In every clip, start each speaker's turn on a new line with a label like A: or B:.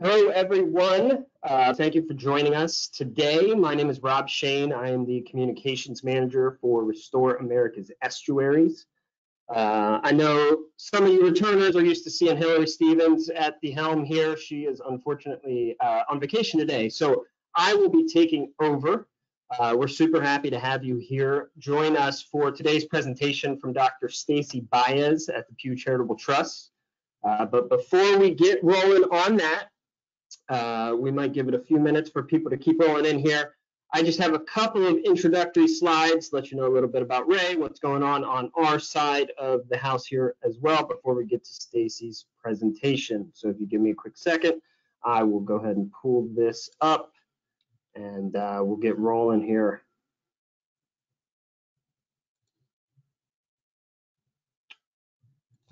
A: Hello, everyone. Uh, thank you for joining us today. My name is Rob Shane. I am the communications manager for Restore America's Estuaries. Uh, I know some of you returners are used to seeing Hillary Stevens at the helm here. She is unfortunately uh, on vacation today, so I will be taking over. Uh, we're super happy to have you here. Join us for today's presentation from Dr. Stacy Baez at the Pew Charitable Trust. Uh, but before we get rolling on that, uh, we might give it a few minutes for people to keep rolling in here. I just have a couple of introductory slides, let you know a little bit about Ray, what's going on on our side of the house here as well before we get to Stacy's presentation. So if you give me a quick second, I will go ahead and pull this up and uh, we'll get rolling here.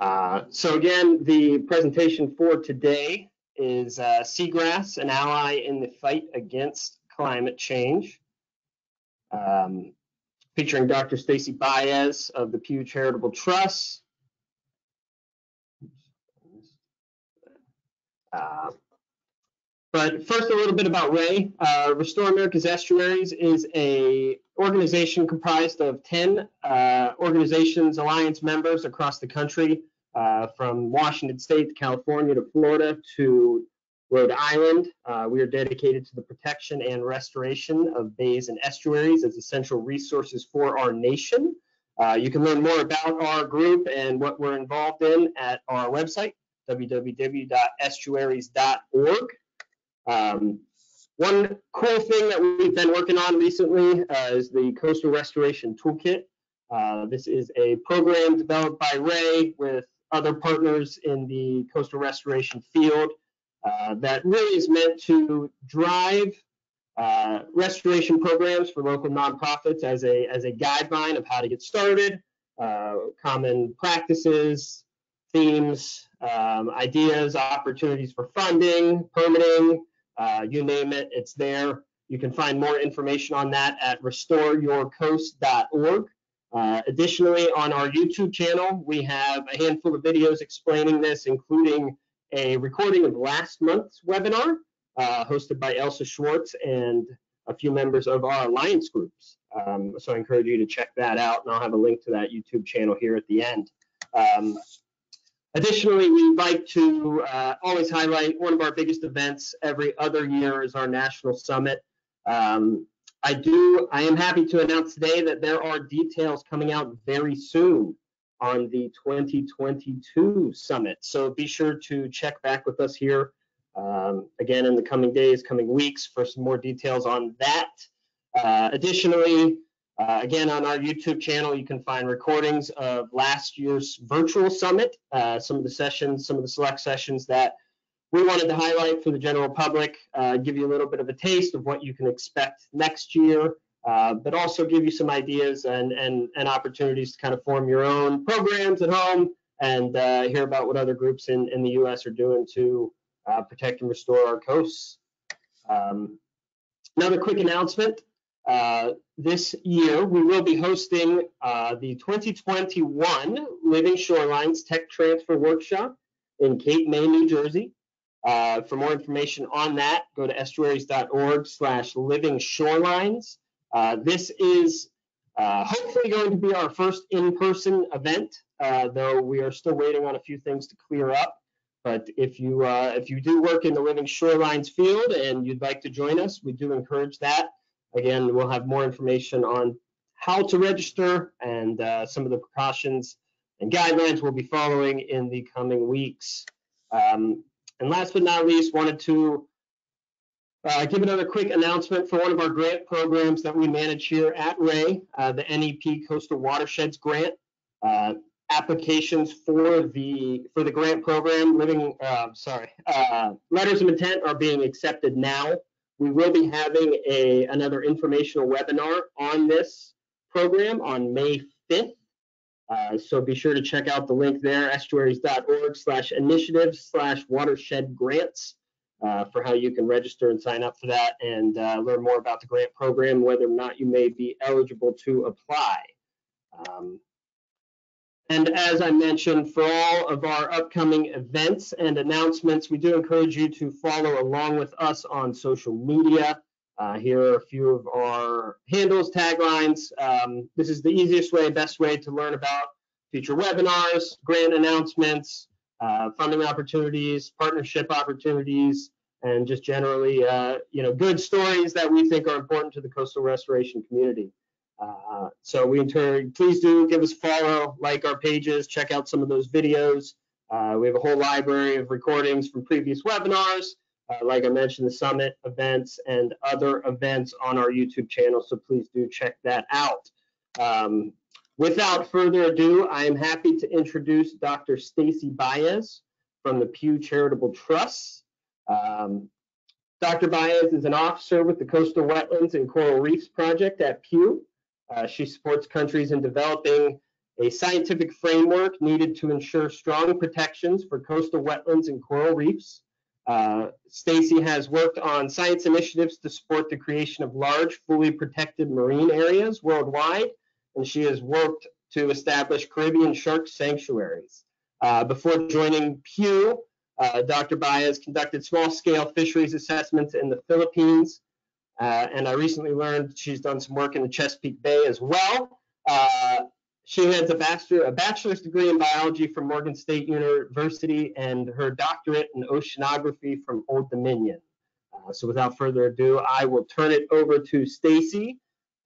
A: Uh, so again, the presentation for today is uh, Seagrass, an ally in the fight against climate change, um, featuring Dr. Stacy Baez of the Pew Charitable Trust. Uh, but first, a little bit about Ray. Uh, Restore America's Estuaries is a organization comprised of 10 uh, organizations, alliance members across the country, uh, from Washington State to California to Florida to Rhode Island. Uh, we are dedicated to the protection and restoration of bays and estuaries as essential resources for our nation. Uh, you can learn more about our group and what we're involved in at our website, www.estuaries.org. Um, one cool thing that we've been working on recently uh, is the Coastal Restoration Toolkit. Uh, this is a program developed by Ray with other partners in the coastal restoration field uh, that really is meant to drive uh, restoration programs for local nonprofits as a, as a guideline of how to get started, uh, common practices, themes, um, ideas, opportunities for funding, permitting, uh, you name it, it's there. You can find more information on that at restoreyourcoast.org. Uh, additionally, on our YouTube channel, we have a handful of videos explaining this, including a recording of last month's webinar uh, hosted by Elsa Schwartz and a few members of our alliance groups. Um, so I encourage you to check that out, and I'll have a link to that YouTube channel here at the end. Um, Additionally, we like to uh, always highlight one of our biggest events every other year is our national summit. Um, I do, I am happy to announce today that there are details coming out very soon on the 2022 summit. So be sure to check back with us here um, again in the coming days, coming weeks for some more details on that. Uh, additionally, uh, again, on our YouTube channel, you can find recordings of last year's virtual summit, uh, some of the sessions, some of the select sessions that we wanted to highlight for the general public, uh, give you a little bit of a taste of what you can expect next year, uh, but also give you some ideas and, and, and opportunities to kind of form your own programs at home and uh, hear about what other groups in, in the U.S. are doing to uh, protect and restore our coasts. Um, another quick announcement. Uh, this year, we will be hosting uh, the 2021 Living Shorelines Tech Transfer Workshop in Cape May, New Jersey. Uh, for more information on that, go to estuaries.org slash living shorelines. Uh, this is uh, hopefully going to be our first in-person event, uh, though we are still waiting on a few things to clear up. But if you if you do work in the living shorelines field and you'd like to join us, we do encourage that. Again, we'll have more information on how to register and uh, some of the precautions and guidelines we'll be following in the coming weeks. Um, and last but not least, wanted to uh, give another quick announcement for one of our grant programs that we manage here at Ray, uh, the NEP Coastal Watersheds Grant. Uh, applications for the for the grant program, living uh, sorry, uh, letters of intent are being accepted now. We will be having a, another informational webinar on this program on May 5th. Uh, so be sure to check out the link there, estuaries.org slash initiatives slash watershed grants uh, for how you can register and sign up for that and uh, learn more about the grant program, whether or not you may be eligible to apply. Um, And as I mentioned, for all of our upcoming events and announcements, we do encourage you to follow along with us on social media. Uh, here are a few of our handles, taglines. Um, this is the easiest way, best way to learn about future webinars, grant announcements, uh, funding opportunities, partnership opportunities, and just generally, uh, you know, good stories that we think are important to the coastal restoration community. Uh, so we encourage, please do give us a follow, like our pages, check out some of those videos. Uh, we have a whole library of recordings from previous webinars, uh, like I mentioned, the summit events and other events on our YouTube channel. So please do check that out. Um, without further ado, I am happy to introduce Dr. Stacy Baez from the Pew Charitable Trust. Um, Dr. Baez is an officer with the Coastal Wetlands and Coral Reefs Project at Pew. Uh, she supports countries in developing a scientific framework needed to ensure strong protections for coastal wetlands and coral reefs. Uh, Stacy has worked on science initiatives to support the creation of large, fully protected marine areas worldwide, and she has worked to establish Caribbean shark sanctuaries. Uh, before joining Pew, uh, Dr. Baez conducted small-scale fisheries assessments in the Philippines, uh, and I recently learned she's done some work in the Chesapeake Bay as well. She has a, bachelor, a bachelor's degree in biology from Morgan State University and her doctorate in oceanography from Old Dominion. Uh, so without further ado, I will turn it over to Stacy.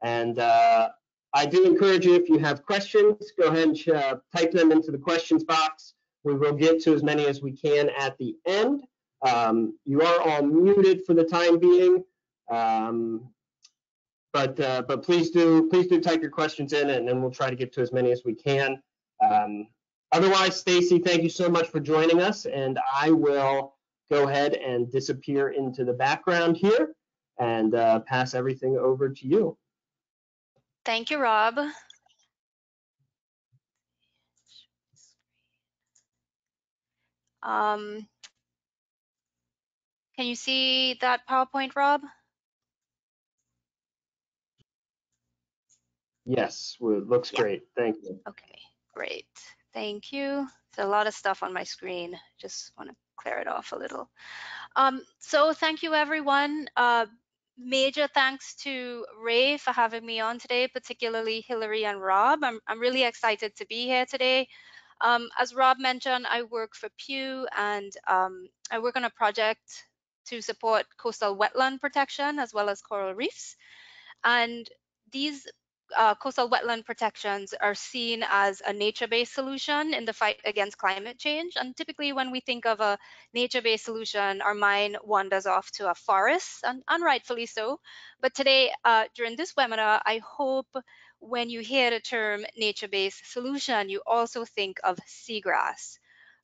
A: And uh, I do encourage you, if you have questions, go ahead and uh, type them into the questions box. We will get to as many as we can at the end. Um, you are all muted for the time being. Um, but uh, but please do please do type your questions in, and then we'll try to get to as many as we can. Um, otherwise, Stacy, thank you so much for joining us, and I will go ahead and disappear into the background here and uh, pass everything over to you.
B: Thank you, Rob. Um, can you see that PowerPoint, Rob?
A: Yes, well, it looks
B: Yeah.
A: great. Thank you.
B: Okay, great. Thank you. There's a lot of stuff on my screen. Just want to clear it off a little. Um, so thank you, everyone. Uh, major thanks to Ray for having me on today, particularly Hillary and Rob. I'm, I'm really excited to be here today. Um, as Rob mentioned, I work for Pew and um, I work on a project to support coastal wetland protection as well as coral reefs. And these uh, coastal wetland protections are seen as a nature-based solution in the fight against climate change. And typically when we think of a nature-based solution, our mind wanders off to a forest, and, rightfully so. But today, uh, during this webinar, I hope when you hear the term nature-based solution, you also think of seagrass.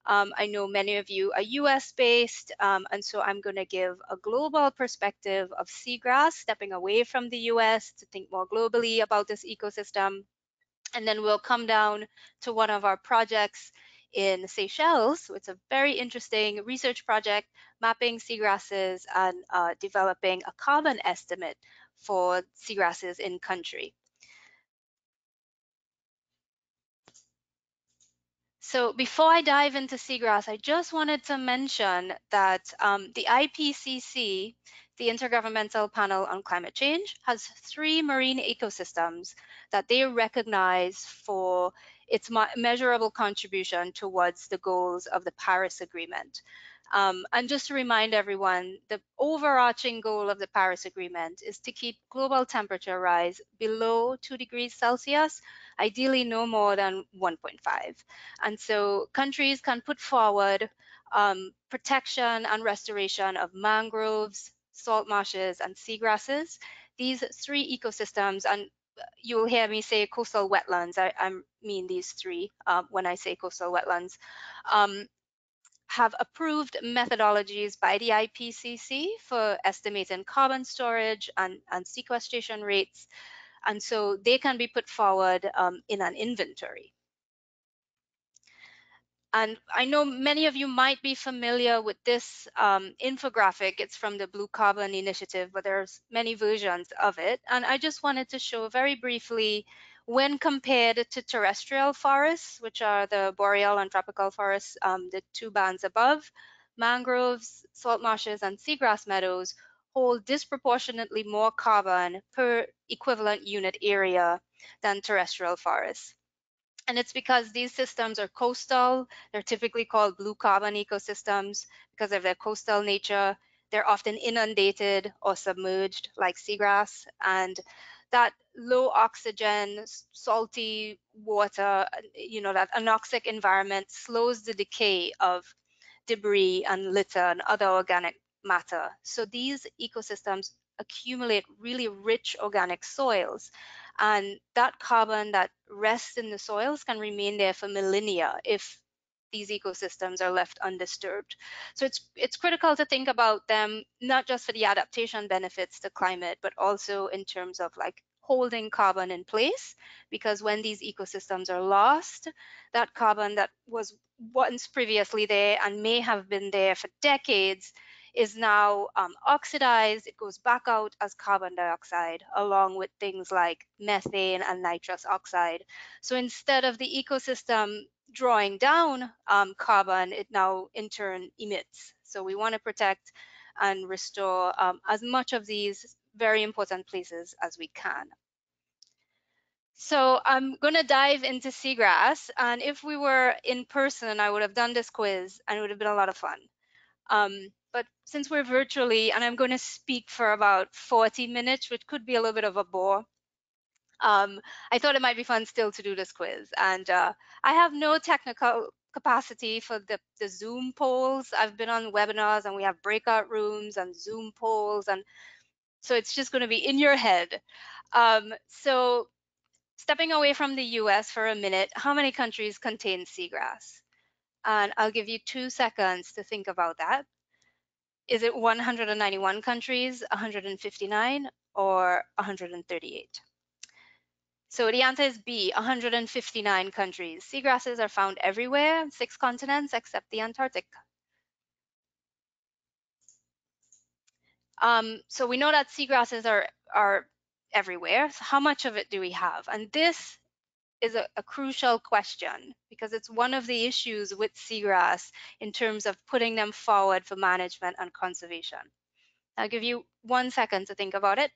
B: Um, I know many of you are US based, um, and so I'm going to give a global perspective of seagrass, stepping away from the US to think more globally about this ecosystem. And then we'll come down to one of our projects in Seychelles. So it's a very interesting research project mapping seagrasses and uh, developing a carbon estimate for seagrasses in country. So before I dive into seagrass, I just wanted to mention that um, the IPCC, the Intergovernmental Panel on Climate Change, has three marine ecosystems that they recognize for its measurable contribution towards the goals of the Paris Agreement. Um, and just to remind everyone, the overarching goal of the Paris Agreement is to keep global temperature rise below 2 degrees Celsius, ideally no more than 1.5. And so countries can put forward um, protection and restoration of mangroves, salt marshes, and seagrasses. These three ecosystems, and you'll hear me say coastal wetlands, I, I mean these three um, when I say coastal wetlands, um, have approved methodologies by the IPCC for estimating carbon storage and, and sequestration rates. And so they can be put forward um, in an inventory. And I know many of you might be familiar with this um, infographic. It's from the Blue Carbon Initiative, but there's many versions of it. And I just wanted to show very briefly when compared to terrestrial forests, which are the boreal and tropical forests, um, the two bands above, mangroves, salt marshes, and seagrass meadows hold disproportionately more carbon per equivalent unit area than terrestrial forests. And it's because these systems are coastal. They're typically called blue carbon ecosystems because of their coastal nature. They're often inundated or submerged like seagrass. And that low oxygen, salty water, you know, that anoxic environment slows the decay of debris and litter and other organic matter. So these ecosystems accumulate really rich organic soils. And that carbon that rests in the soils can remain there for millennia if these ecosystems are left undisturbed. So it's it's critical to think about them not just for the adaptation benefits to climate, but also in terms of like holding carbon in place because when these ecosystems are lost, that carbon that was once previously there and may have been there for decades is now um, oxidized. It goes back out as carbon dioxide, along with things like methane and nitrous oxide. So instead of the ecosystem drawing down um, carbon, it now in turn emits. So we want to protect and restore um, as much of these very important places as we can. So I'm going to dive into seagrass. And if we were in person, I would have done this quiz and it would have been a lot of fun. Um, but since we're virtually, and I'm going to speak for about 40 minutes, which could be a little bit of a bore, um, I thought it might be fun still to do this quiz. And uh, I have no technical capacity for the, the Zoom polls. I've been on webinars and we have breakout rooms and Zoom polls. And so it's just going to be in your head. Um, so stepping away from the US for a minute, how many countries contain seagrass? And I'll give you two seconds to think about that. Is it 191 countries, 159, or 138? So the answer is B, 159 countries. Seagrasses are found everywhere, six continents except the Antarctic. Um, so we know that seagrasses are, are everywhere. So how much of it do we have? And this is a, a, crucial question because it's one of the issues with seagrass in terms of putting them forward for management and conservation. I'll give you one second to think about it.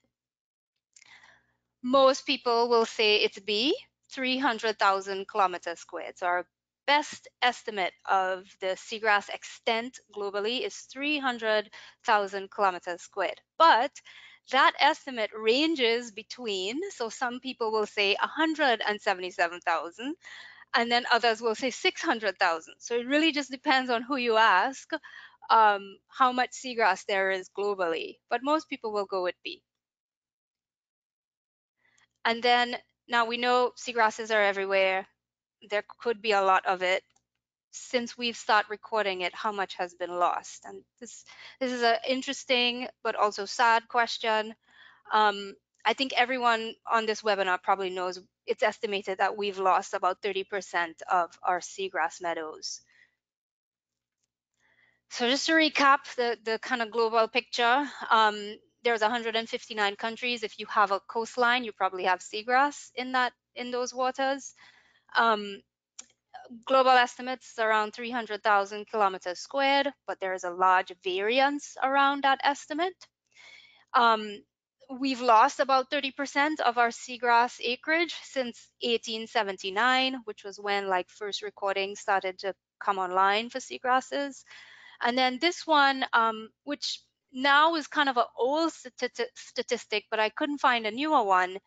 B: Most people will say it's B, 300,000 kilometers squared. So our best estimate of the seagrass extent globally is 300,000 kilometers squared. But that estimate ranges between, so some people will say 177,000 and then others will say 600,000. So it really just depends on who you ask um, how much seagrass there is globally, but most people will go with B. And then now we know seagrasses are everywhere. There could be a lot of it since we've started recording it, how much has been lost? And this this is an interesting but also sad question. Um, I think everyone on this webinar probably knows it's estimated that we've lost about 30% of our seagrass meadows. So just to recap the, the kind of global picture, um, there's 159 countries. If you have a coastline, you probably have seagrass in that in those waters. Um, global estimates around 300,000 kilometers squared, but there is a large variance around that estimate. Um, we've lost about 30% of our seagrass acreage since 1879, which was when like first recordings started to come online for seagrasses. And then this one, um, which now is kind of an old statistic, but I couldn't find a newer one,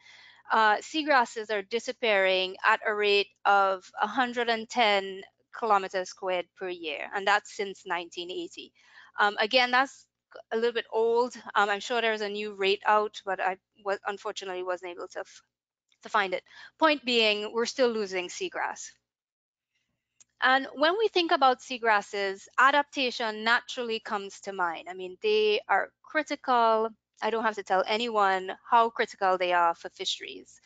B: uh, seagrasses are disappearing at a rate of 110 kilometers squared per year, and that's since 1980. Um, again, that's a little bit old. Um, I'm sure there's a new rate out, but I was, unfortunately wasn't able to, to find it. Point being, we're still losing seagrass. And when we think about seagrasses, adaptation naturally comes to mind. I mean, they are critical I don't have to tell anyone how critical they are for fisheries.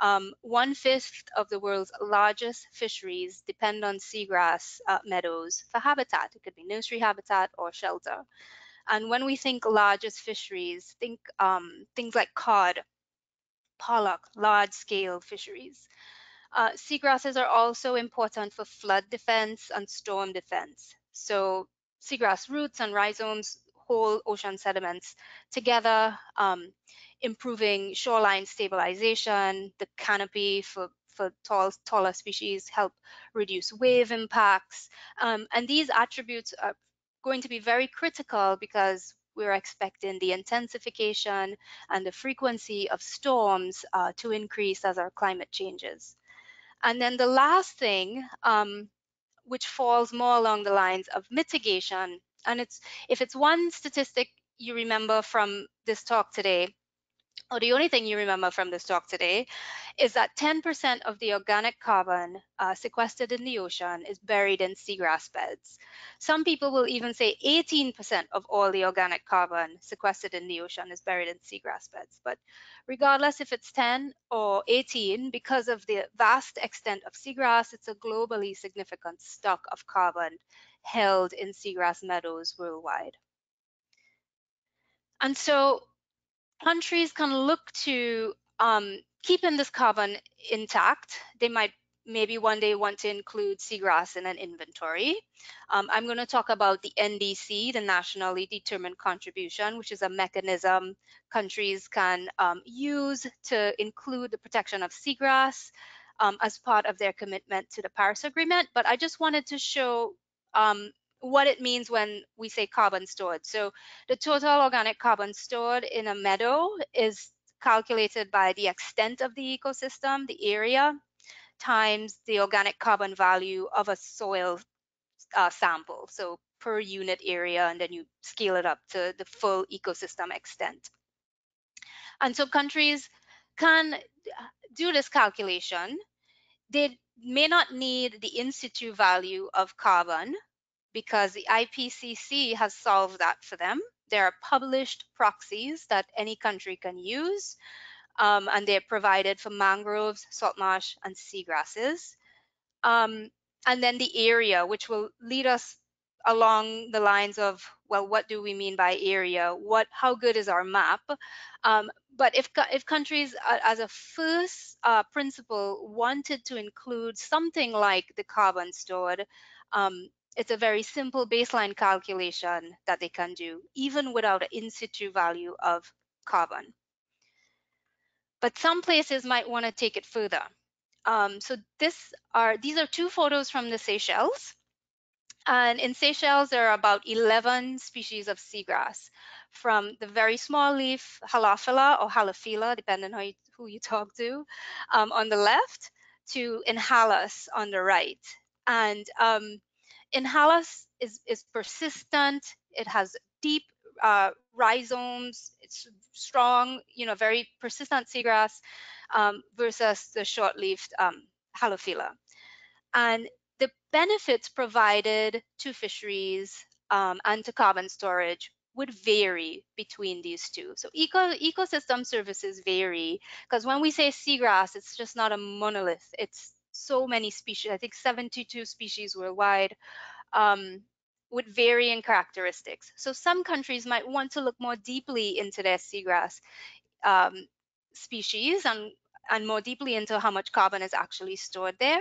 B: Um, one fifth of the world's largest fisheries depend on seagrass uh, meadows for habitat. It could be nursery habitat or shelter. And when we think largest fisheries, think um, things like cod, pollock, large-scale fisheries. Uh, seagrasses are also important for flood defense and storm defense. So seagrass roots and rhizomes hold ocean sediments together, um, improving shoreline stabilization, the canopy for, for tall, taller species help reduce wave impacts. Um, and these attributes are going to be very critical because we're expecting the intensification and the frequency of storms uh, to increase as our climate changes. And then the last thing, um, which falls more along the lines of mitigation, and it's if it's one statistic you remember from this talk today, or the only thing you remember from this talk today is that 10% of the organic carbon uh, sequestered in the ocean is buried in seagrass beds. Some people will even say 18% of all the organic carbon sequestered in the ocean is buried in seagrass beds. But regardless if it's 10 or 18, because of the vast extent of seagrass, it's a globally significant stock of carbon held in seagrass meadows worldwide. And so countries can look to um, keeping this carbon intact. They might maybe one day want to include seagrass in an inventory. Um, I'm going to talk about the NDC, the Nationally Determined Contribution, which is a mechanism countries can um, use to include the protection of seagrass um, as part of their commitment to the Paris Agreement. But I just wanted to show um, what it means when we say carbon stored. So the total organic carbon stored in a meadow is calculated by the extent of the ecosystem, the area, times the organic carbon value of a soil uh, sample. So per unit area, and then you scale it up to the full ecosystem extent. And so countries can do this calculation. They may not need the in situ value of carbon because the IPCC has solved that for them. There are published proxies that any country can use, um, and they're provided for mangroves, salt marsh, and seagrasses. Um, and then the area, which will lead us along the lines of, well, what do we mean by area? What, how good is our map? Um, but if, if countries, uh, as a first uh, principle, wanted to include something like the carbon stored, um, it's a very simple baseline calculation that they can do, even without an in situ value of carbon. But some places might want to take it further. Um, so this are these are two photos from the Seychelles. And in Seychelles, there are about 11 species of seagrass, from the very small leaf Halophila or Halophila, depending on who you talk to, um, on the left, to Enhalus on the right. And um, Enhalus is, is persistent. It has deep uh, rhizomes. It's strong, you know, very persistent seagrass um, versus the short-leaved um, Halophila. And the benefits provided to fisheries um, and to carbon storage would vary between these two. So eco ecosystem services vary because when we say seagrass, it's just not a monolith. It's so many species, I think 72 species worldwide, um, with varying characteristics. So some countries might want to look more deeply into their seagrass um, species and, and more deeply into how much carbon is actually stored there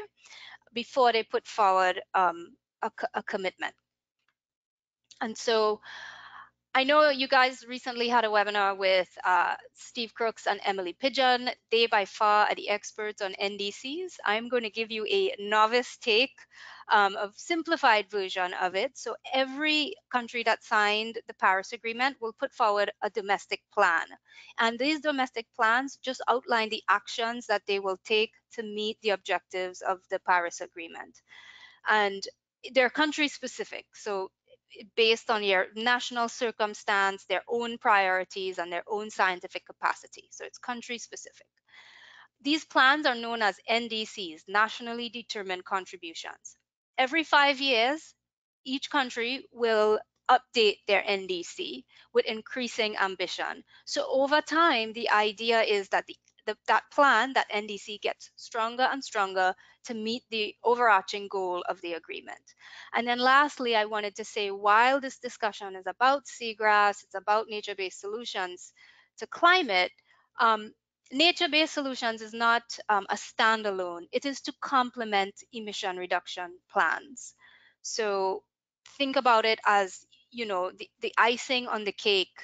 B: before they put forward um, a, a commitment. And so I know you guys recently had a webinar with uh, Steve Crooks and Emily Pidgeon. They by far are the experts on NDCs. I'm going to give you a novice take, um, a simplified version of it. So every country that signed the Paris Agreement will put forward a domestic plan. And these domestic plans just outline the actions that they will take to meet the objectives of the Paris Agreement. And they're country specific. So based on your national circumstance, their own priorities, and their own scientific capacity. So it's country specific. These plans are known as NDCs, nationally determined contributions. Every five years, each country will update their NDC with increasing ambition. So over time, the idea is that the the, that plan, that NDC gets stronger and stronger to meet the overarching goal of the agreement. And then lastly, I wanted to say, while this discussion is about seagrass, it's about nature-based solutions to climate, um, nature-based solutions is not um, a standalone. It is to complement emission reduction plans. So think about it as, you know, the, the icing on the cake.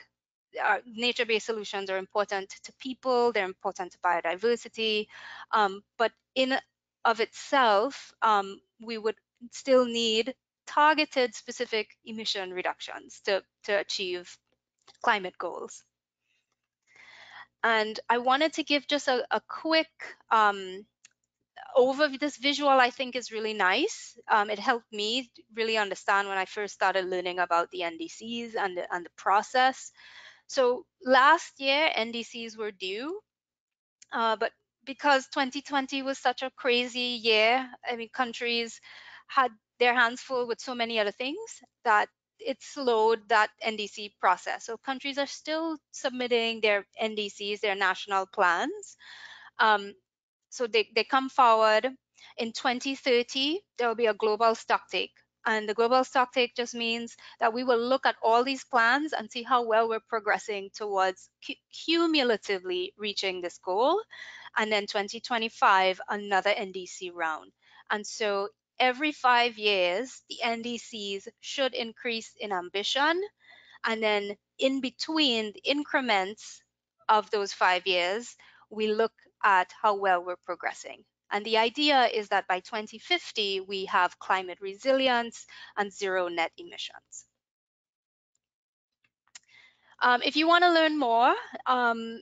B: Nature-based solutions are important to people, they're important to biodiversity, um, but in of itself, um, we would still need targeted specific emission reductions to, to achieve climate goals. And I wanted to give just a, a quick um, overview. This visual I think is really nice. Um, it helped me really understand when I first started learning about the NDCs and the, and the process. So last year, NDCs were due, uh, but because 2020 was such a crazy year, I mean, countries had their hands full with so many other things that it slowed that NDC process. So countries are still submitting their NDCs, their national plans. Um, so they, they come forward. In 2030, there will be a global stocktake. And the global stocktake just means that we will look at all these plans and see how well we're progressing towards cumulatively reaching this goal. And then 2025, another NDC round. And so every five years, the NDCs should increase in ambition. And then in between the increments of those five years, we look at how well we're progressing. And the idea is that by 2050, we have climate resilience and zero net emissions. Um, if you want to learn more, um,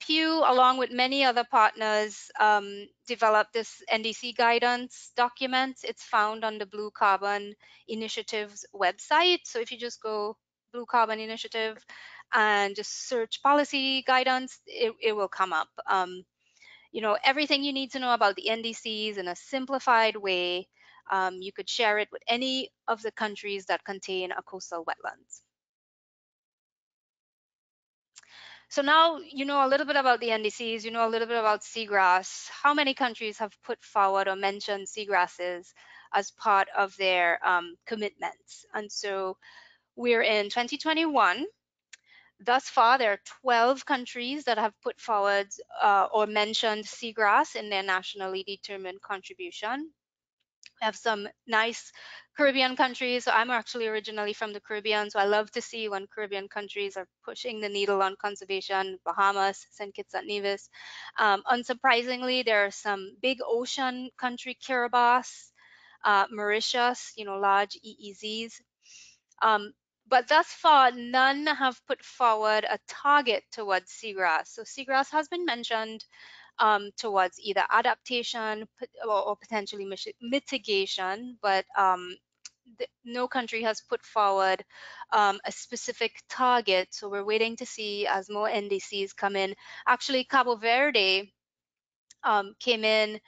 B: Pew, along with many other partners, um, developed this NDC guidance document. It's found on the Blue Carbon Initiative's website. So if you just go Blue Carbon Initiative and just search policy guidance, it, it will come up. Um, you know, everything you need to know about the NDCs in a simplified way. Um, you could share it with any of the countries that contain a coastal wetlands. So now you know a little bit about the NDCs, you know a little bit about seagrass. How many countries have put forward or mentioned seagrasses as part of their um, commitments? And so we're in 2021. Thus far, there are 12 countries that have put forward uh, or mentioned seagrass in their nationally determined contribution We have some nice Caribbean countries. So I'm actually originally from the Caribbean, so I love to see when Caribbean countries are pushing the needle on conservation, Bahamas, St. Kitts and Nevis. Um, unsurprisingly, there are some big ocean country, Kiribati, uh, Mauritius, you know, large EEZs. Um, but thus far, none have put forward a target towards seagrass. So seagrass has been mentioned um, towards either adaptation or, potentially mitigation, but um, no country has put forward um, a specific target. So we're waiting to see as more NDCs come in. Actually, Cabo Verde um, came in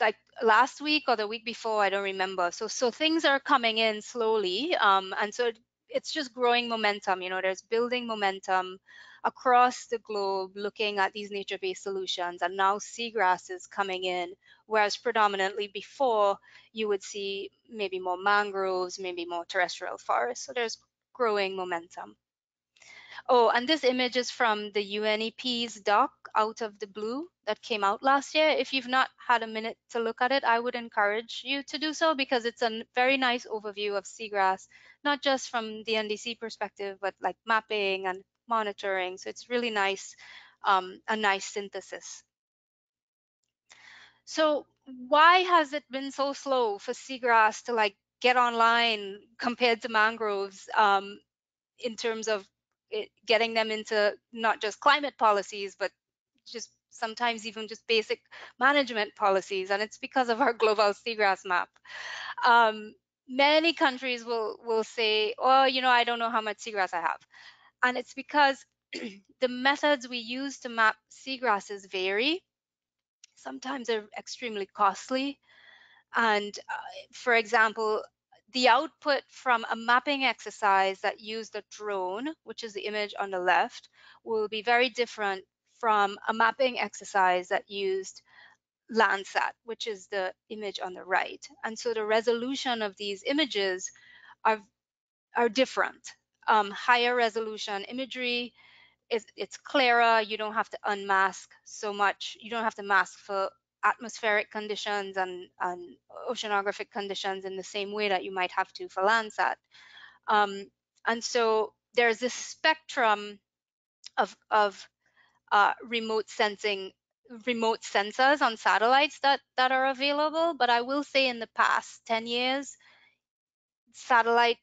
B: like last week or the week before, I don't remember. So so things are coming in slowly, um, and so it's just growing momentum. You know, there's building momentum across the globe looking at these nature-based solutions and now seagrass is coming in whereas predominantly before you would see maybe more mangroves maybe more terrestrial forests so there's growing momentum Oh, and this image is from the UNEP's doc Out of the Blue that came out last year. If you've not had a minute to look at it, I would encourage you to do so because it's a very nice overview of seagrass, not just from the NDC perspective, but like mapping and monitoring. So it's really nice, um, a nice synthesis. So why has it been so slow for seagrass to like get online compared to mangroves um, in terms of it, getting them into not just climate policies, but just sometimes even just basic management policies. And it's because of our global seagrass map. Um, many countries will, will say, oh, you know, I don't know how much seagrass I have. And it's because the methods we use to map seagrasses vary. Sometimes they're extremely costly. And uh, for example, the output from a mapping exercise that used a drone, which is the image on the left, will be very different from a mapping exercise that used Landsat, which is the image on the right. And so the resolution of these images are, are different. Um, higher resolution imagery it's, it's clearer. You don't have to unmask so much. You don't have to mask for atmospheric conditions and, and oceanographic conditions in the same way that you might have to for Landsat. Um, and so there's this spectrum of, of uh, remote sensing, remote sensors on satellites that, that are available. But I will say in the past 10 years, satellite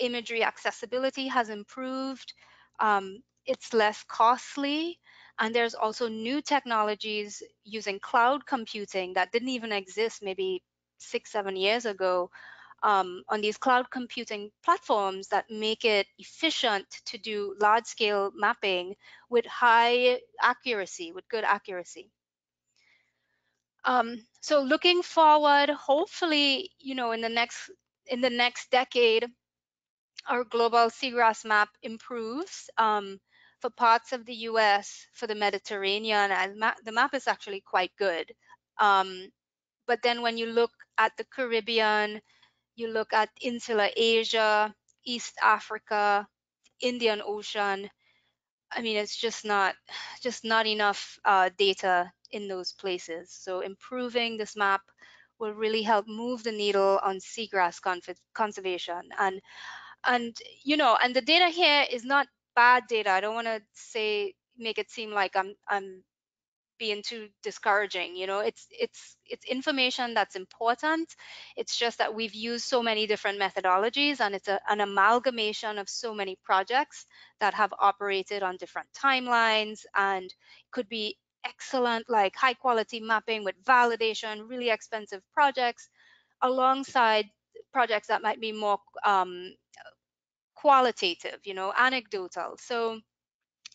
B: imagery accessibility has improved. Um, it's less costly. And there's also new technologies using cloud computing that didn't even exist maybe six, seven years ago um, on these cloud computing platforms that make it efficient to do large scale mapping with high accuracy, with good accuracy. Um, so looking forward, hopefully, you know, in the next in the next decade, our global seagrass map improves. Um, for parts of the US, for the Mediterranean, and ma the map is actually quite good. Um, but then when you look at the Caribbean, you look at insular Asia, East Africa, Indian Ocean, I mean, it's just not just not enough uh, data in those places. So improving this map will really help move the needle on seagrass conservation. And and you know, and the data here is not bad data. I don't want to say make it seem like I'm I'm being too discouraging you know it's it's it's information that's important it's just that we've used so many different methodologies and it's a, an amalgamation of so many projects that have operated on different timelines and could be excellent like high quality mapping with validation really expensive projects alongside projects that might be more um, qualitative, you know, anecdotal. So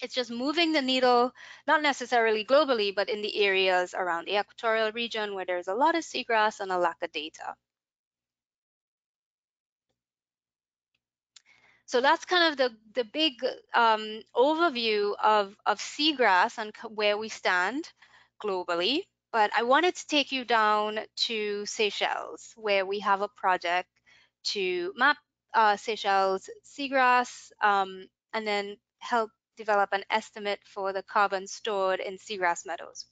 B: it's just moving the needle, not necessarily globally, but in the areas around the equatorial region where there's a lot of seagrass and a lack of data. So that's kind of the, the big um, overview of, of seagrass and where we stand globally. But I wanted to take you down to Seychelles, where we have a project to map uh, Seychelles seagrass, um, and then help develop an estimate for the carbon stored in seagrass meadows.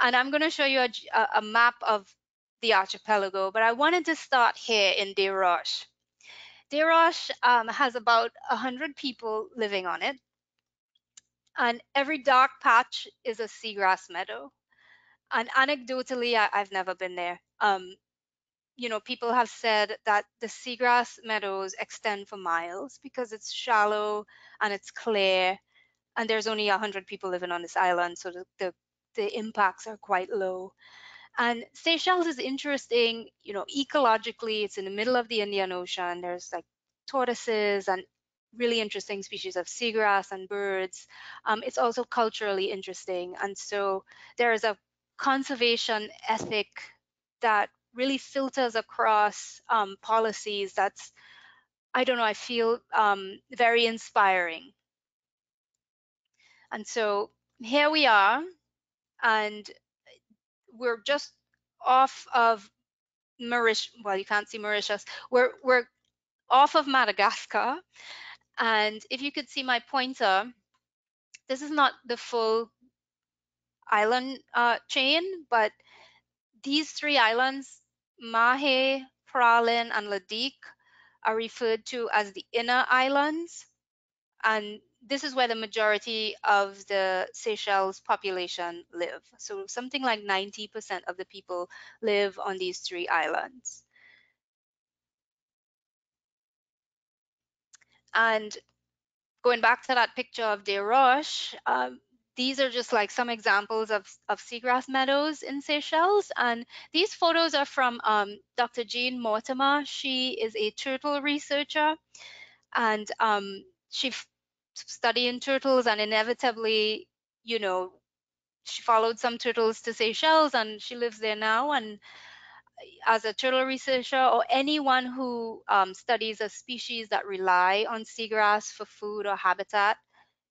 B: And I'm going to show you a, a, map of the archipelago, but I wanted to start here in Des Roches. Des Roches um, has about 100 people living on it, and every dark patch is a seagrass meadow. And anecdotally, I, have never been there. Um, you know, people have said that the seagrass meadows extend for miles because it's shallow and it's clear, and there's only 100 people living on this island, so the, the, the impacts are quite low. And Seychelles is interesting, you know, ecologically, it's in the middle of the Indian Ocean. There's like tortoises and really interesting species of seagrass and birds. Um, it's also culturally interesting. And so there is a conservation ethic that really filters across um, policies that's i don't know i feel um, very inspiring. And so here we are and we're just off of Mauritius well you can't see Mauritius. We're we're off of Madagascar and if you could see my pointer this is not the full island uh, chain but these three islands Mahé, Praslin, and La Digue are referred to as the inner islands. And this is where the majority of the Seychelles population live. So something like 90% of the people live on these three islands. And going back to that picture of Des Roches, um, these are just like some examples of, of seagrass meadows in Seychelles. And these photos are from um, Dr. Jeanne Mortimer. She is a turtle researcher and um, she studying turtles and inevitably, you know, she followed some turtles to Seychelles and she lives there now. And as a turtle researcher or anyone who um, studies a species that rely on seagrass for food or habitat,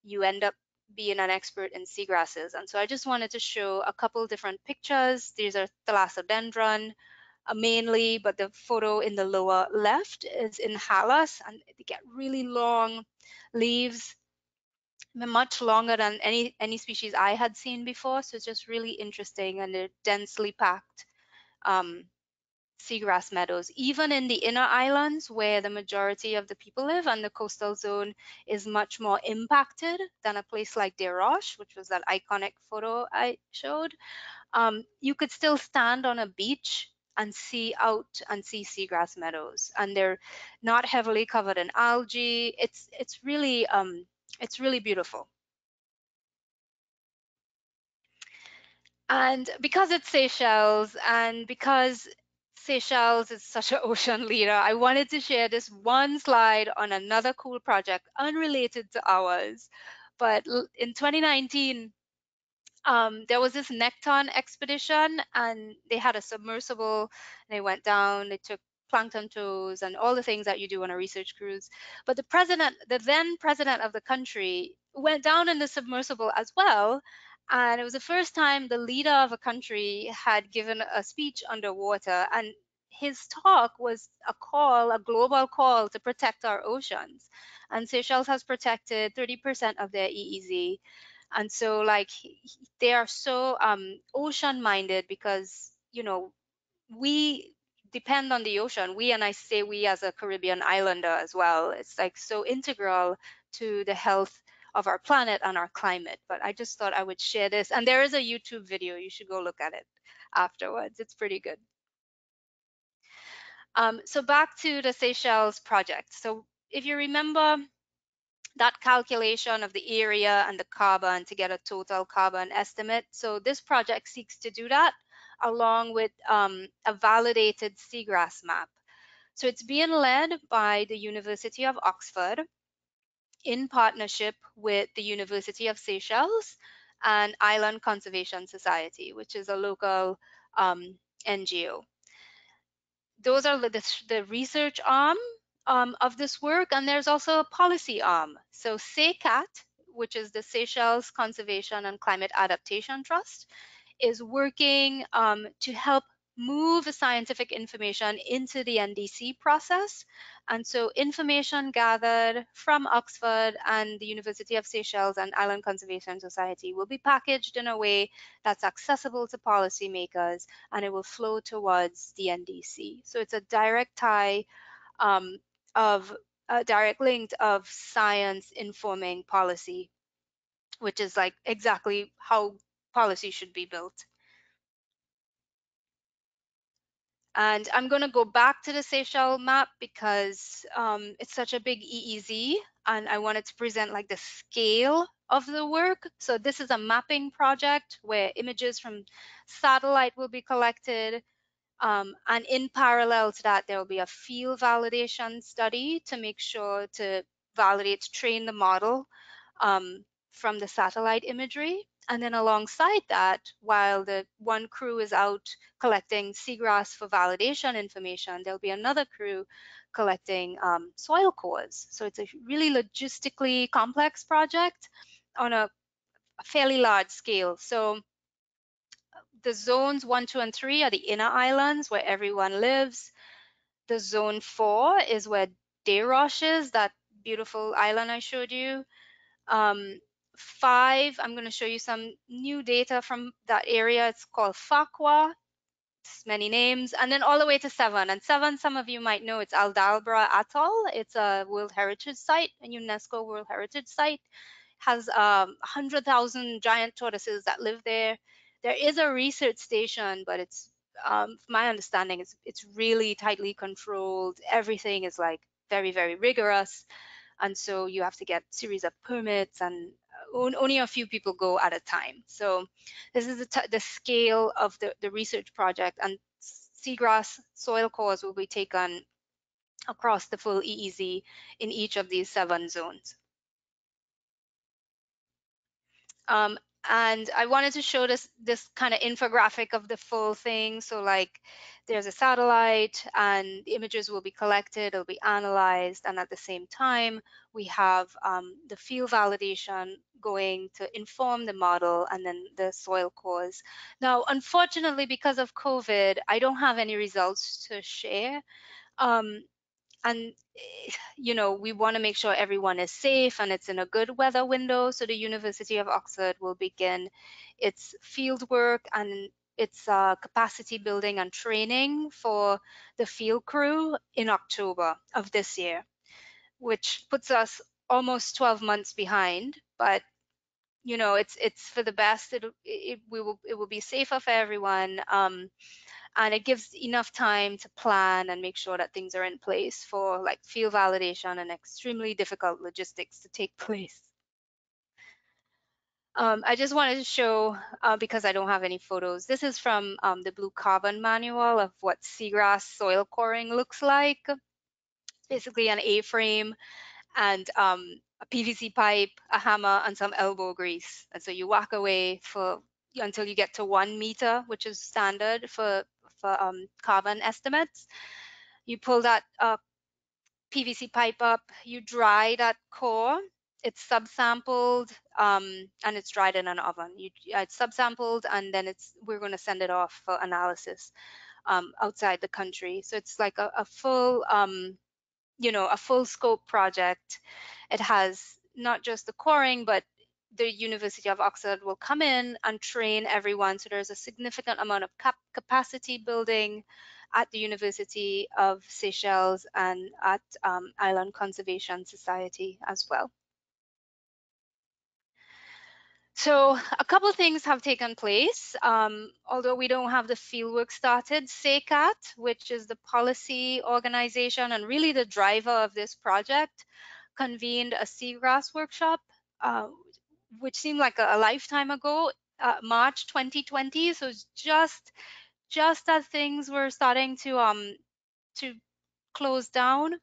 B: you end up being an expert in seagrasses. And so I just wanted to show a couple different pictures. These are thalassodendron uh, mainly, but the photo in the lower left is Enhalus and they get really long leaves. much longer than any any species I had seen before. So it's just really interesting and they're densely packed um, seagrass meadows, even in the inner islands where the majority of the people live and the coastal zone is much more impacted than a place like Desroches, which was that iconic photo I showed. Um, you could still stand on a beach and see out and see seagrass meadows and they're not heavily covered in algae. It's, it's really, um, it's really beautiful. And because it's Seychelles and because Seychelles is such an ocean leader, I wanted to share this one slide on another cool project unrelated to ours. But in 2019, um, there was this Nekton expedition and they had a submersible. They went down, they took plankton tows and all the things that you do on a research cruise. But the president, the then president of the country, went down in the submersible as well. And it was the first time the leader of a country had given a speech underwater. And his talk was a call, a global call to protect our oceans. And Seychelles has protected 30% of their EEZ. And so, like, they are so um, ocean minded because, you know, we depend on the ocean. We, and I say we as a Caribbean islander as well, it's like so integral to the health of our planet and our climate. But I just thought I would share this. And there is a YouTube video. You should go look at it afterwards. It's pretty good. Um, so back to the Seychelles project. So if you remember that calculation of the area and the carbon to get a total carbon estimate. So this project seeks to do that along with um, a validated seagrass map. So it's being led by the University of Oxford in partnership with the University of Seychelles and Island Conservation Society, which is a local um, NGO. Those are the, the research arm um, of this work, and there's also a policy arm. So SeyCCAT, which is the Seychelles Conservation and Climate Adaptation Trust, is working um, to help move scientific information into the NDC process. And so information gathered from Oxford and the University of Seychelles and Island Conservation Society will be packaged in a way that's accessible to policymakers and it will flow towards the NDC. So it's a direct tie um, of a direct link of science informing policy, which is like exactly how policy should be built. And I'm going to go back to the Seychelles map because um, it's such a big EEZ and I wanted to present like the scale of the work. So this is a mapping project where images from satellite will be collected um, and in parallel to that, there will be a field validation study to make sure to validate, train the model um, from the satellite imagery. And then alongside that, while the one crew is out collecting seagrass for validation information, there'll be another crew collecting um, soil cores. So it's a really logistically complex project on a fairly large scale. So the zones one, two, and three are the inner islands where everyone lives. The zone four is where Desroches is, that beautiful island I showed you. Um, five, I'm going to show you some new data from that area. It's called Farquhar. It's many names. And then all the way to seven. And seven, some of you might know, it's Aldabra Atoll. It's a World Heritage Site, a UNESCO World Heritage Site. Has um, 100,000 giant tortoises that live there. There is a research station, but it's um, my understanding is it's really tightly controlled. Everything is like very, very rigorous. And so you have to get series of permits and uh, only a few people go at a time. So this is the, the scale of the, the research project and seagrass soil cores will be taken across the full EEZ in each of these seven zones. Um, and I wanted to show this this kind of infographic of the full thing. So like there's a satellite and images will be collected, it'll be analyzed, and at the same time we have um, the field validation going to inform the model and then the soil cores. Now, unfortunately, because of COVID, I don't have any results to share. Um, and you know we want to make sure everyone is safe and it's in a good weather window so the university of oxford will begin its field work and its uh, capacity building and training for the field crew in october of this year which puts us almost 12 months behind but you know it's it's for the best. It, it we will it will be safer for everyone um, and it gives enough time to plan and make sure that things are in place for like field validation and extremely difficult logistics to take place. Um, I just wanted to show, uh, because I don't have any photos, this is from um, the Blue Carbon manual of what seagrass soil coring looks like. Basically an A-frame and um, a PVC pipe, a hammer, and some elbow grease. And so you walk away for until you get to one meter, which is standard for for um, carbon estimates. You pull that uh, PVC pipe up, you dry that core. It's subsampled um, and it's dried in an oven. You, it's subsampled and then it's we're going to send it off for analysis um, outside the country. So it's like a, a full, um, you know, a full scope project. It has not just the coring, but the University of Oxford will come in and train everyone. So there's a significant amount of cap capacity building at the University of Seychelles and at um, Island Conservation Society as well. So a couple of things have taken place. Um, although we don't have the fieldwork started, SeyCCAT, which is the policy organization and really the driver of this project, convened a seagrass workshop uh, which seemed like a, a lifetime ago, uh, March 2020. So just just as things were starting to um to close down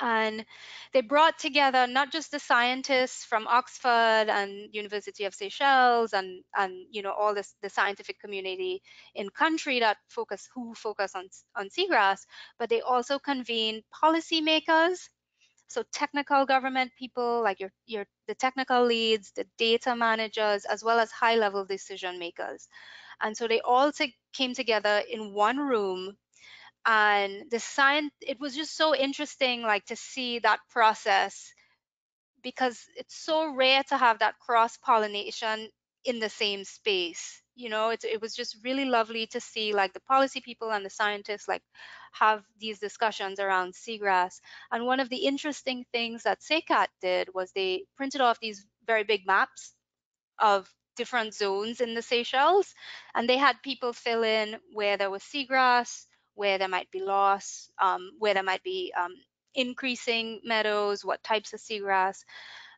B: and they brought together not just the scientists from Oxford and University of Seychelles and and you know all this the scientific community in country that focus who focus on on seagrass, but they also convened policymakers so technical government people like your, your the technical leads, the data managers, as well as high level decision makers. And so they all came together in one room and the science, it was just so interesting like to see that process because it's so rare to have that cross pollination in the same space you know it, it was just really lovely to see like the policy people and the scientists like have these discussions around seagrass. And one of the interesting things that SeyCCAT did was they printed off these very big maps of different zones in the Seychelles and they had people fill in where there was seagrass where there might be loss um, where there might be um, increasing meadows what types of seagrass.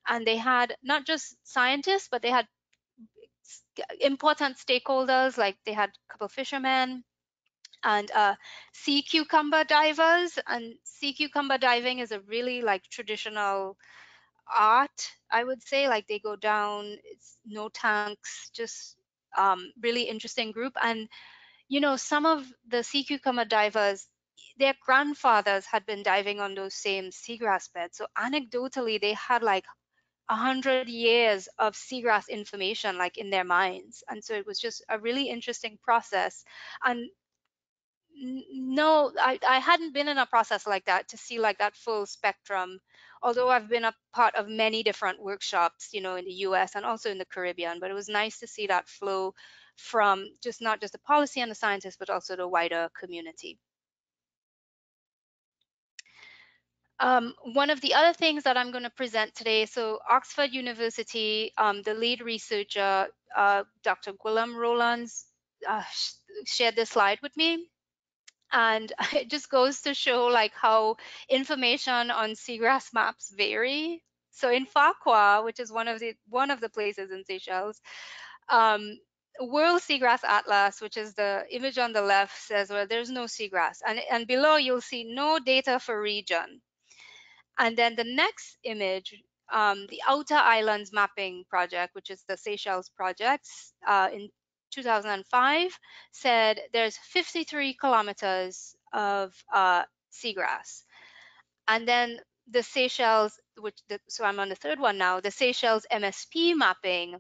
B: And they had not just scientists but they had important stakeholders, like they had a couple fishermen and uh, sea cucumber divers. And sea cucumber diving is a really like traditional art, I would say. Like they go down, it's no tanks, just um, really interesting group. And you know, some of the sea cucumber divers, their grandfathers had been diving on those same seagrass beds. So anecdotally, they had like a hundred years of seagrass information like in their minds. And so it was just a really interesting process. And no I, I hadn't been in a process like that to see like that full spectrum although i've been a part of many different workshops you know in the us and also in the caribbean but it was nice to see that flow from just not just the policy and the scientists but also the wider community Um, one of the other things that I'm going to present today, so Oxford University, um, the lead researcher, uh, Dr. Gwilym Rowlands, uh, shared this slide with me. And it just goes to show like how information on seagrass maps vary. So in Farquhar, which is one of the one of the places in Seychelles, um, World Seagrass Atlas, which is the image on the left, says well there's no seagrass, and and below you'll see no data for region. And then the next image, um, the Outer Islands Mapping Project, which is the Seychelles project uh, in 2005, said there's 53 kilometers of uh, seagrass. And then the Seychelles, which the, so I'm on the third one now, the Seychelles MSP mapping.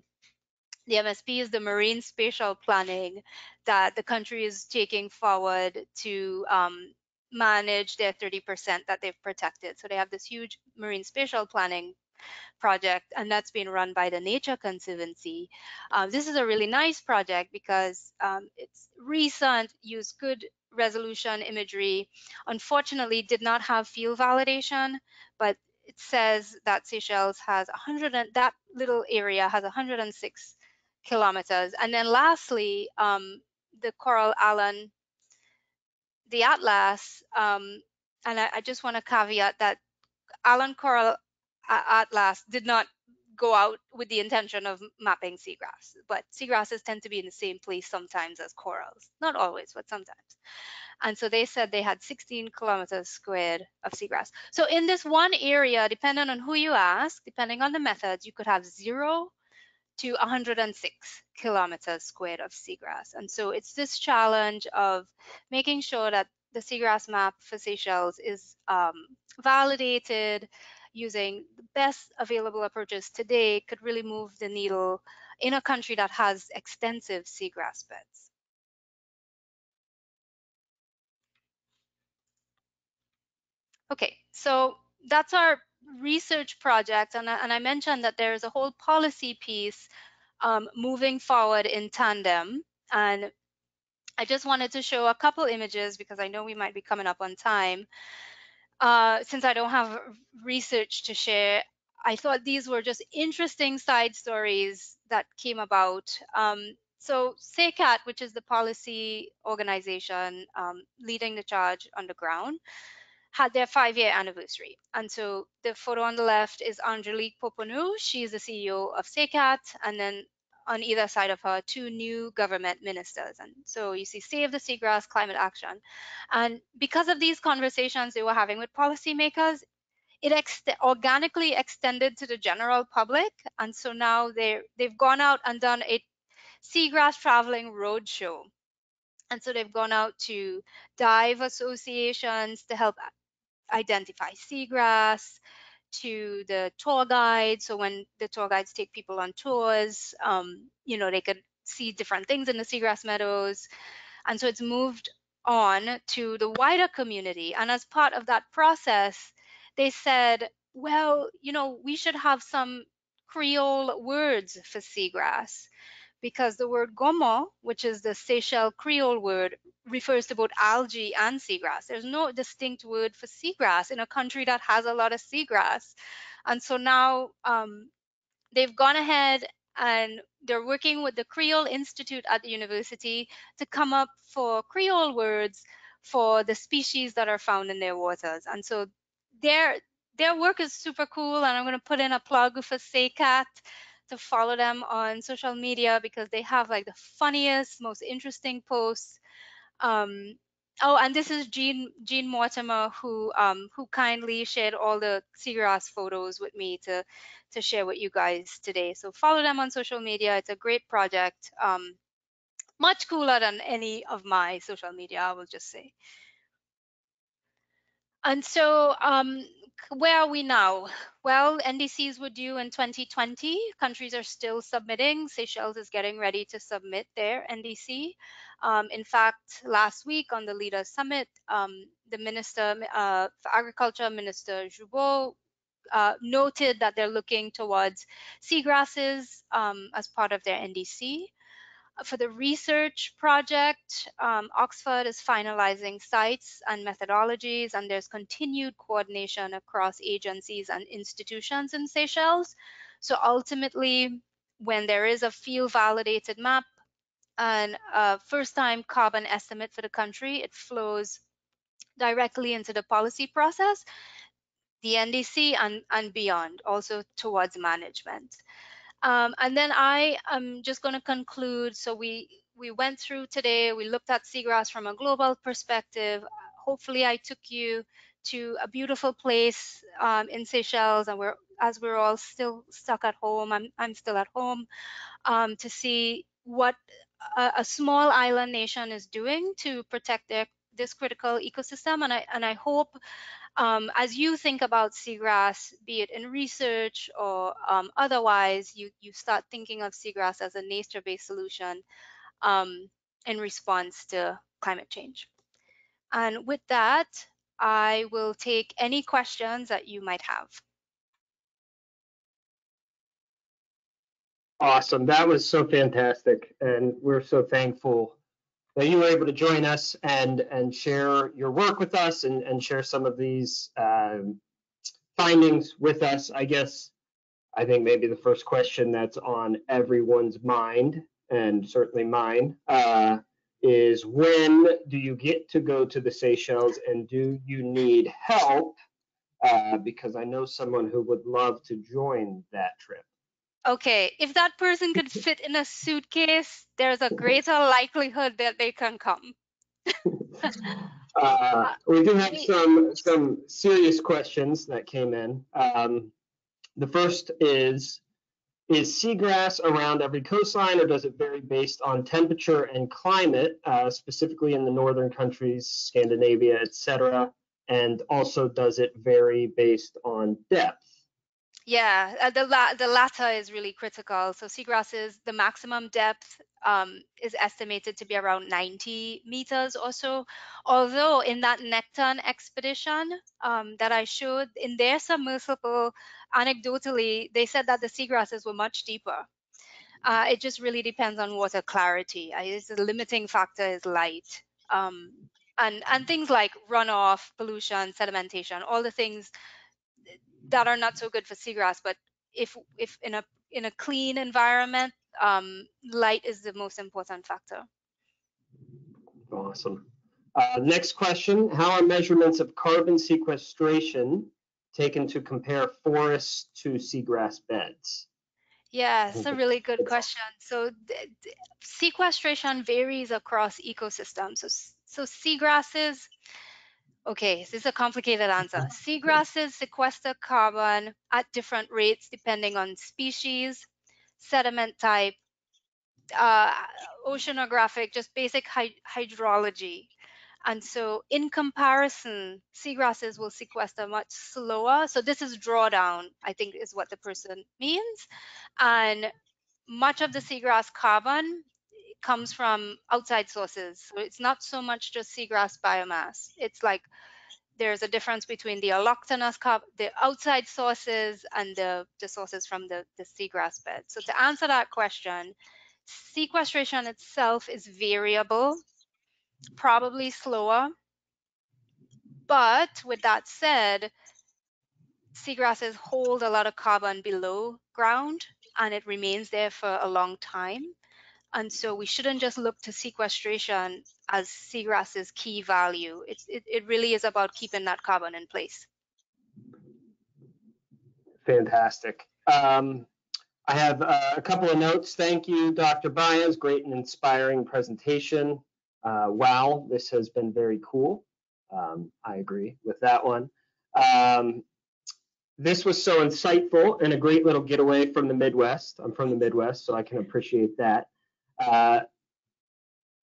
B: The MSP is the marine spatial planning that the country is taking forward to um, manage their 30% that they've protected. So they have this huge marine spatial planning project, and that's being run by the Nature Conservancy. Um, this is a really nice project because um, it's recent, used good resolution imagery. Unfortunately, did not have field validation, but it says that Seychelles has 100 and that little area has 106 kilometers. And then lastly, um, the Coral Island, the Atlas, um, and I, I just want to caveat that Allen Coral Atlas did not go out with the intention of mapping seagrass, but seagrasses tend to be in the same place sometimes as corals, not always, but sometimes. And so they said they had 16 kilometers squared of seagrass. So in this one area, depending on who you ask, depending on the methods, you could have zero to 106 kilometers squared of seagrass. And so it's this challenge of making sure that the seagrass map for Seychelles is um, validated, using the best available approaches today could really move the needle in a country that has extensive seagrass beds. Okay, so that's our research project, and I, and I mentioned that there's a whole policy piece um, moving forward in tandem, and I just wanted to show a couple images because I know we might be coming up on time. Uh, since I don't have research to share, I thought these were just interesting side stories that came about. Um, so SeyCCAT, which is the policy organization um, leading the charge on the ground, had their five-year anniversary. And so the photo on the left is Angelique Pouponneau. She's the CEO of SeyCCAT. And then on either side of her two new government ministers. And so you see Save the Seagrass Climate Action. And because of these conversations they were having with policymakers, it ex organically extended to the general public. And so now they they've gone out and done a seagrass traveling roadshow. And so they've gone out to dive associations to help identify seagrass, to the tour guide. So when the tour guides take people on tours, um, you know, they could see different things in the seagrass meadows. And so it's moved on to the wider community. And as part of that process, they said, well, you know, we should have some Creole words for seagrass because the word gomo, which is the Seychelles Creole word, refers to both algae and seagrass. There's no distinct word for seagrass in a country that has a lot of seagrass. And so now um, they've gone ahead and they're working with the Creole Institute at the university to come up for Creole words for the species that are found in their waters. And so their their work is super cool and I'm going to put in a plug for SeyCCAT to follow them on social media because they have like the funniest, most interesting posts. Um, oh, and this is Jeanne Jeanne Mortimer who um, who kindly shared all the seagrass photos with me to to share with you guys today. So follow them on social media. It's a great project. Um, much cooler than any of my social media, I will just say. And so um, where are we now? Well, NDCs were due in 2020. Countries are still submitting. Seychelles is getting ready to submit their NDC. Um, in fact, last week on the Leaders Summit, um, the Minister uh, for Agriculture, Minister Joubert, uh, noted that they're looking towards seagrasses um, as part of their NDC. For the research project, um, Oxford is finalizing sites and methodologies, and there's continued coordination across agencies and institutions in Seychelles. So ultimately, when there is a field validated map and a first time carbon estimate for the country, it flows directly into the policy process, the NDC and, and beyond, also towards management. Um, and then I am just going to conclude. So we we went through today. We looked at seagrass from a global perspective. Hopefully, I took you to a beautiful place um, in Seychelles, and we're as we're all still stuck at home. I'm I'm still at home um, to see what a, a, small island nation is doing to protect their this critical ecosystem. And I and I hope um, as you think about seagrass, be it in research or um, otherwise, you, you start thinking of seagrass as a nature-based solution um, in response to climate change. And with that, I will take any questions that you might have.
A: Awesome. That was so fantastic. And we're so thankful that you were able to join us and, and share your work with us and, and share some of these um, findings with us. I guess I think maybe the first question that's on everyone's mind, and certainly mine, uh, is when do you get to go to the Seychelles and do you need help? Uh, because I know someone who would love to join that trip.
B: Okay, if that person could fit in a suitcase, there's a greater likelihood that they can come.
A: uh, we do have some some serious questions that came in. Um, the first is is seagrass around every coastline, or does it vary based on temperature and climate, uh, specifically in the northern countries, Scandinavia, etc.? And also, does it vary based on depth?
B: Yeah, uh, the la the latter is really critical. So seagrasses, the maximum depth um, is estimated to be around 90 meters or so. Although in that Nekton expedition um, that I showed, in their submersible, anecdotally, they said that the seagrasses were much deeper. Uh, it just really depends on water clarity. Uh, the limiting factor is light. Um, and, and things like runoff, pollution, sedimentation, all the things that are not so good for seagrass. But if if in a in a clean environment, um, light is the most important factor.
A: Awesome. Uh, next question: How are measurements of carbon sequestration taken to compare forests to seagrass beds?
B: Yeah, it's a really good question. So sequestration varies across ecosystems. So, so seagrasses Okay, this is a complicated answer. Seagrasses sequester carbon at different rates depending on species, sediment type, uh, oceanographic, just basic hy hydrology. And so in comparison, seagrasses will sequester much slower. So this is drawdown, I think is what the person means. And much of the seagrass carbon comes from outside sources. So it's not so much just seagrass biomass. It's like there's a difference between the allochthonous the outside sources and the, the sources from the, the seagrass bed. So to answer that question, sequestration itself is variable, probably slower. But with that said, seagrasses hold a lot of carbon below ground and it remains there for a long time. And so we shouldn't just look to sequestration as seagrass's key value. It, it, it really is about keeping that carbon in place.
A: Fantastic. Um, I have uh, a couple of notes. Thank you, Dr. Baez. Great and inspiring presentation. Uh, wow, this has been very cool. Um, I agree with that one. Um, this was so insightful and a great little getaway from the Midwest. I'm from the Midwest, so I can appreciate that. Uh,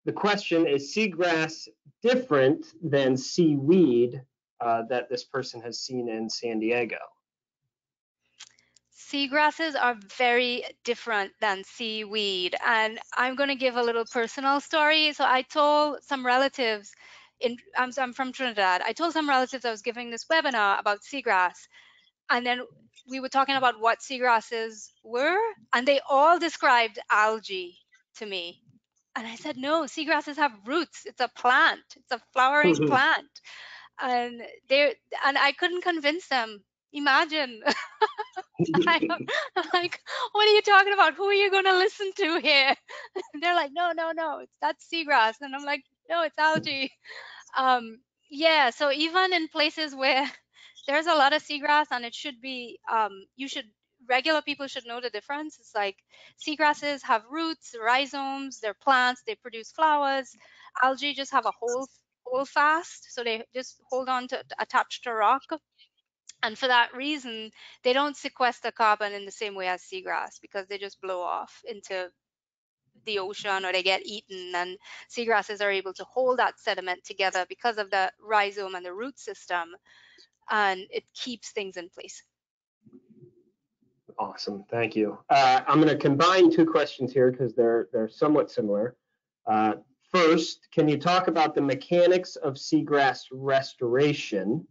A: the question is seagrass different than seaweed uh, that this person has seen in San Diego?
B: Seagrasses are very different than seaweed. And I'm going to give a little personal story. So I told some relatives, in, I'm, I'm from Trinidad, I told some relatives I was giving this webinar about seagrass. And then we were talking about what seagrasses were, and they all described algae to me. And I said, no, seagrasses have roots. It's a plant. It's a flowering mm-hmm. plant. And they and I couldn't convince them. Imagine. I'm like, what are you talking about? Who are you going to listen to here? they're like, no, no, no, it's that's seagrass. And I'm like, no, it's algae. Um, yeah. So even in places where there's a lot of seagrass and it should be, um, you should regular people should know the difference. It's like seagrasses have roots, rhizomes, they're plants, they produce flowers. Algae just have a hold, hold fast, so they just hold on to attached to rock. And for that reason, they don't sequester carbon in the same way as seagrass because they just blow off into the ocean or they get eaten and seagrasses are able to hold that sediment together because of the rhizome and the root system and it keeps things in place.
A: Awesome, thank you. Uh, I'm going to combine two questions here because they're they're somewhat similar. Uh, first, can you talk about the mechanics of seagrass restoration?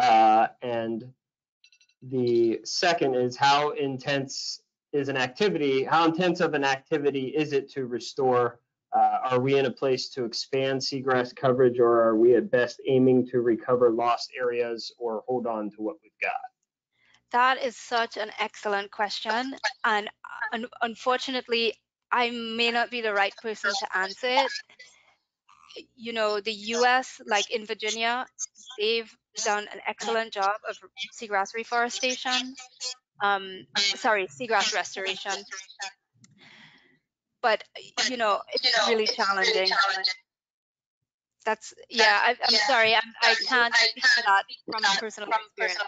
A: Uh, and the second is how intense is an activity, how intense of an activity is it to restore? Uh, are we in a place to expand seagrass coverage or are we at best aiming to recover lost areas or hold on to what we've got?
B: That is such an excellent question. And un unfortunately, I may not be the right person to answer it. You know, the US, like in Virginia, they've done an excellent job of seagrass reforestation. Um, sorry, seagrass restoration. But, you know, it's really challenging. That's, yeah, I, am sorry, I'm, I can't speak to that from personal experience.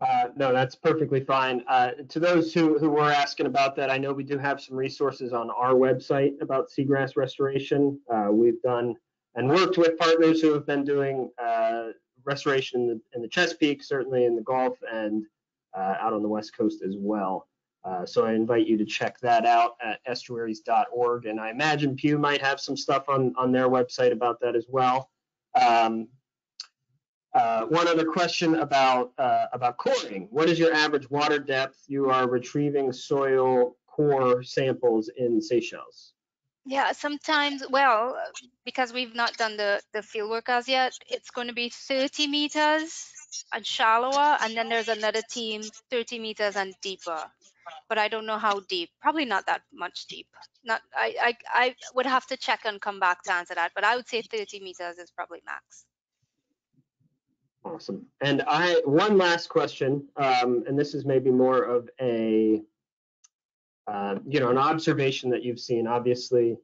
A: Uh, no, that's perfectly fine. Uh, to those who, who were asking about that, I know we do have some resources on our website about seagrass restoration. Uh, we've done and worked with partners who have been doing uh, restoration in the, in the, Chesapeake, certainly in the Gulf, and uh, out on the West Coast as well. So I invite you to check that out at estuaries.org. And I imagine Pew might have some stuff on, on their website about that as well. Um, uh, one other question about uh, about coring. What is your average water depth you are retrieving soil core samples in Seychelles?
B: Yeah, sometimes, well, because we've not done the, the field work as yet, it's going to be 30 meters and shallower, and then there's another team 30 meters and deeper. But I don't know how deep. Probably not that much deep. Not I, I I would have to check and come back to answer that. But I would say 30 meters is probably max.
A: Awesome. And I one last question, um, and this is maybe more of a uh, you know an observation that you've seen. Obviously,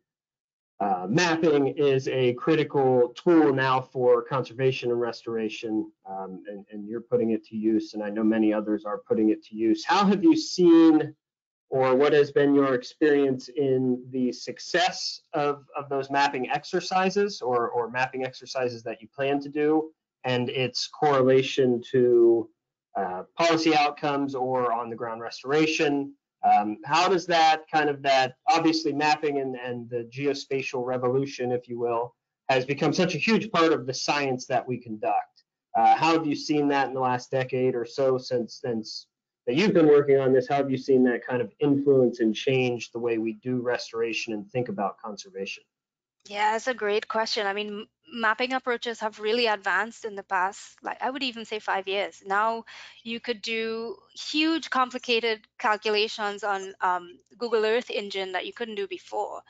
A: uh, mapping is a critical tool now for conservation and restoration, um, and, and you're putting it to use, and I know many others are putting it to use. How have you seen, or what has been your experience in the success of, of those mapping exercises, or, or mapping exercises that you plan to do? And its correlation to uh, policy outcomes or on the ground restoration. Um, how does that kind of that obviously mapping and, and the geospatial revolution, if you will, has become such a huge part of the science that we conduct. Uh, how have you seen that in the last decade or so since since that you've been working on this? How have you seen that kind of influence and change the way we do restoration and think about conservation?
B: Yeah, it's a great question. I mean, mapping approaches have really advanced in the past, like I would even say five years. Now you could do huge, complicated calculations on um, Google Earth engine that you couldn't do before.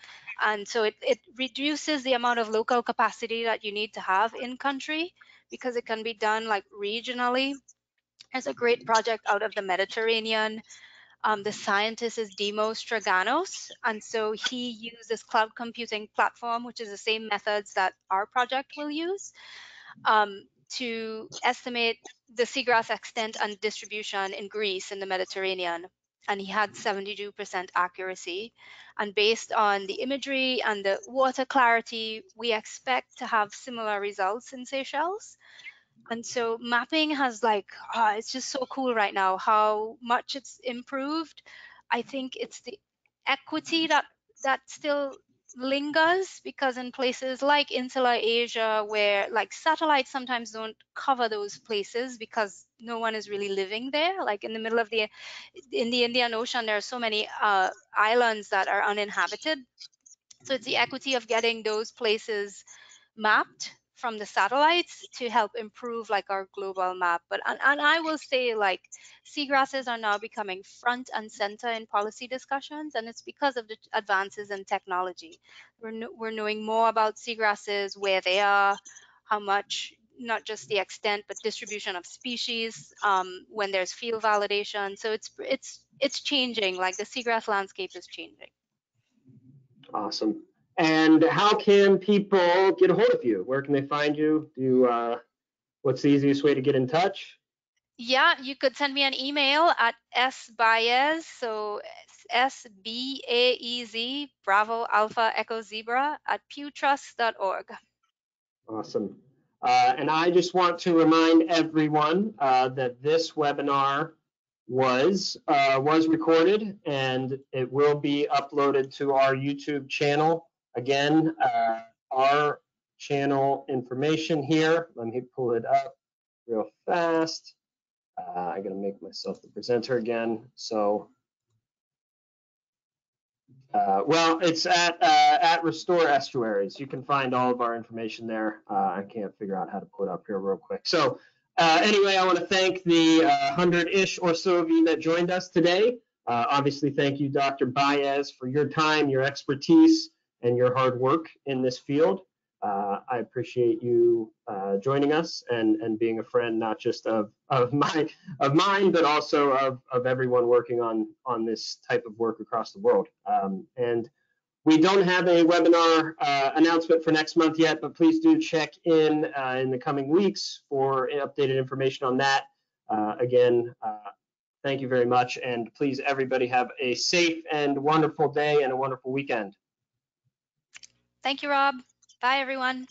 B: And so it, it reduces the amount of local capacity that you need to have in country because it can be done like regionally. There's a great project out of the Mediterranean um, the scientist is Dimos Traganos, and so he uses cloud computing platform, which is the same methods that our project will use, um, to estimate the seagrass extent and distribution in Greece in the Mediterranean. And he had 72% accuracy. And based on the imagery and the water clarity, we expect to have similar results in Seychelles. And so mapping has like, oh, it's just so cool right now how much it's improved. I think it's the equity that that still lingers because in places like insular Asia where like satellites sometimes don't cover those places because no one is really living there. Like in the middle of the in the Indian Ocean there are so many uh, islands that are uninhabited. So it's the equity of getting those places mapped from the satellites to help improve like our global map. But and, and I will say like seagrasses are now becoming front and center in policy discussions, and it's because of the advances in technology. We're we're knowing more about seagrasses, where they are, how much not just the extent but distribution of species um, when there's field validation so it's it's it's changing like the seagrass landscape is changing
A: awesome and how can people get a hold of you? Where can they find you? Do you, uh, what's the easiest way to get in touch?
B: Yeah, you could send me an email at sbaez, so S B A E Z, Bravo Alpha Echo Zebra at pewtrust.org.
A: Awesome. Uh, and I just want to remind everyone uh, that this webinar was uh, was recorded and it will be uploaded to our YouTube channel again, uh, our channel information here. Let me pull it up real fast. Uh, I gotta make myself the presenter again. So, uh, well, it's at uh, at Restore Estuaries. You can find all of our information there. Uh, I can't figure out how to put up here real quick. So, uh, anyway, I want to thank the uh, hundred-ish or so of you that joined us today. Obviously, thank you, Dr. Baez, for your time, your expertise, and your hard work in this field. Uh, I appreciate you uh, joining us and, and being a friend, not just of, of my of mine, but also of, of everyone working on on this type of work across the world. Um, and we don't have a webinar uh, announcement for next month yet, but please do check in uh, in the coming weeks for updated information on that. Uh, again, uh, thank you very much, and please everybody have a safe and wonderful day and a wonderful weekend.
B: Thank you, Rob. Bye, everyone.